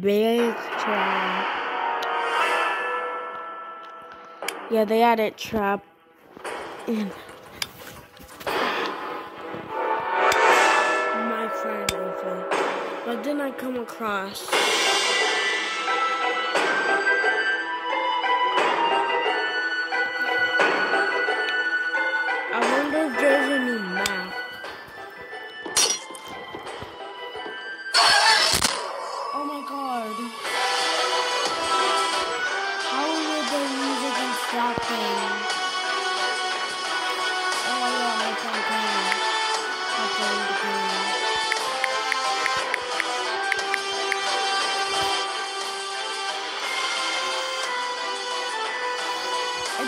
Big trap. Yeah, they added trap in my friend. But then I come across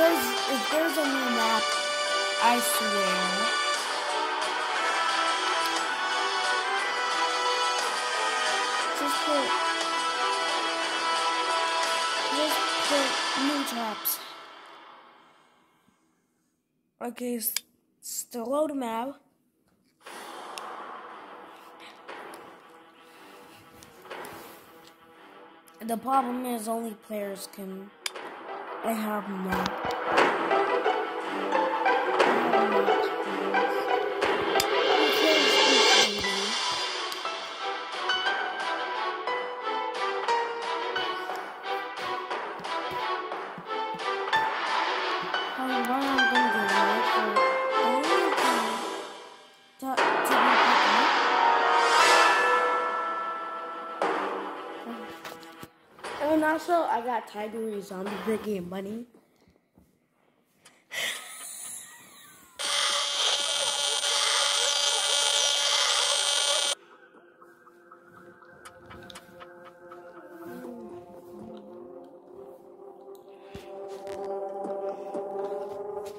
there's if there's a new map, I swear. Just put just put new traps. Okay, still load map. The problem is only players can I have more. Also, I got Tiger Zombie Biggie money.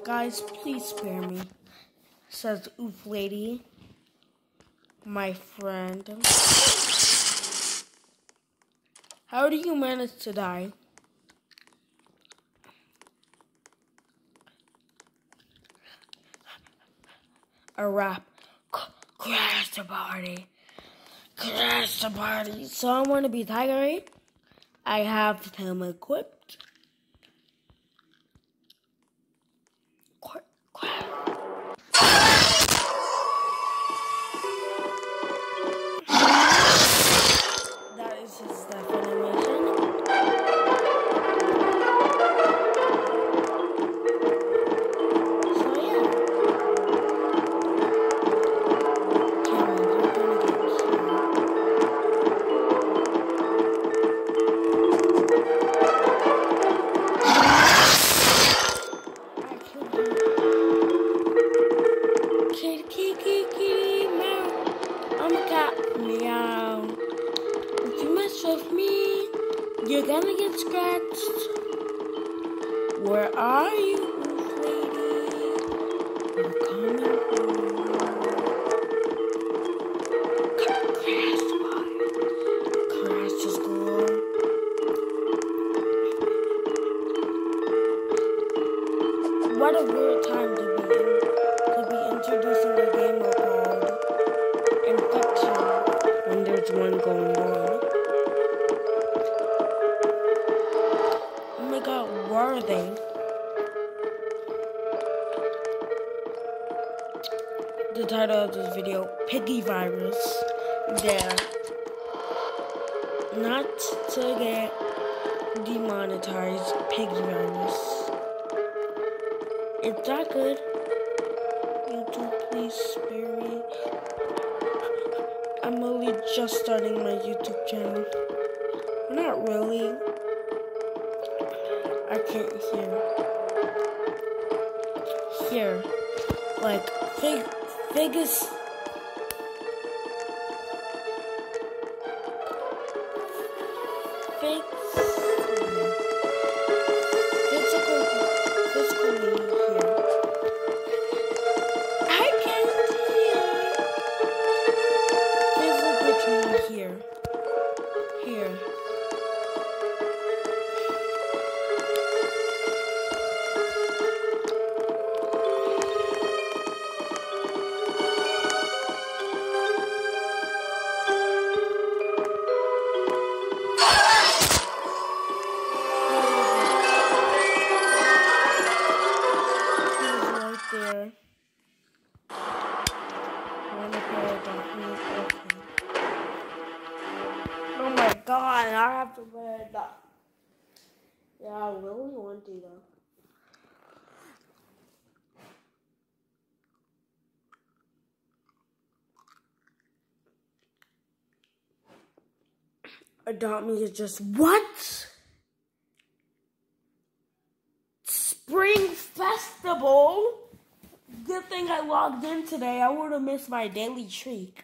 Guys, please spare me. Says Oof Lady. My friend. How do you manage to die? A rap. C- Crash the party. Crash the party. So I want to be Tiger 8. I have to tell him equipped. Gonna get scratched. Where are you, lady? I'm coming home. Cra- Crash. Crash is cool. What a weird time to be in, to be introducing a game called Infection when there's one going on. Title of this video, Piggy Virus. Yeah. Not to get demonetized, Piggy Virus. It's that good. YouTube, please spare me. I'm only just starting my YouTube channel. Not really. I can't hear. Here. Like, Fig, Figus. now I have to wear that. Yeah, I really want to though. Adopt Me is just what? Spring Festival? Good thing I logged in today. I would have missed my daily treat.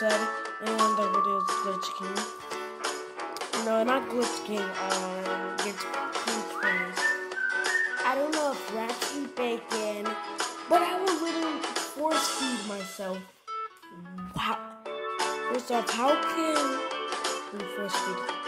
Said in one of their videos, Glitch King. No, not Glitch King, uh, Glitch King Friends. I don't know if eat bacon, but I will literally force feed myself. Wow. First off, how can we force feed?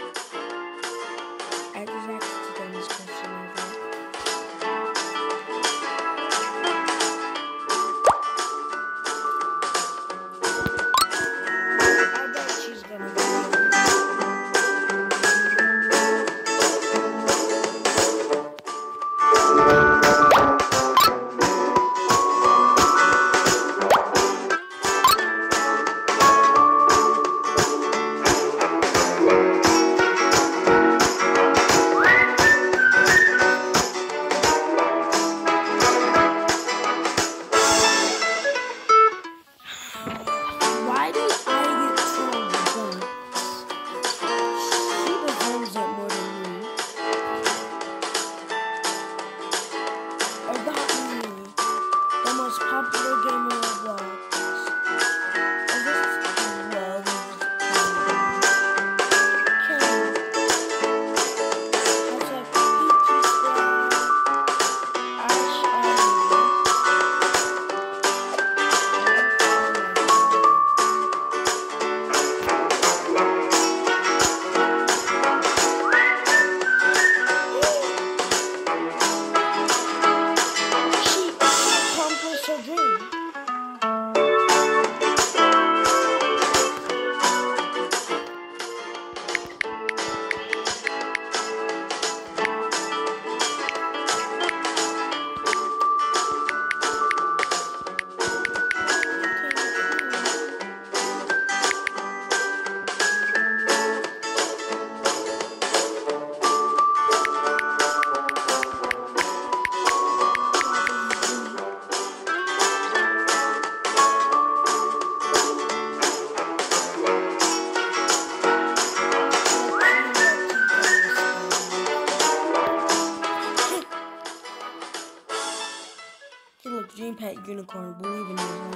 Dream Pet Unicorn. Believe in yourself.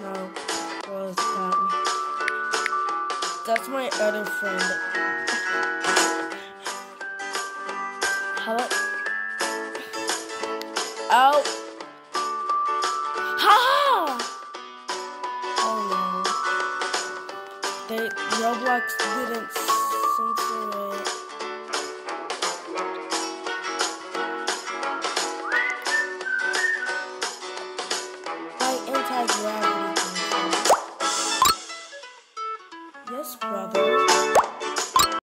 No, it's got. That's my other friend. box didn't sink in.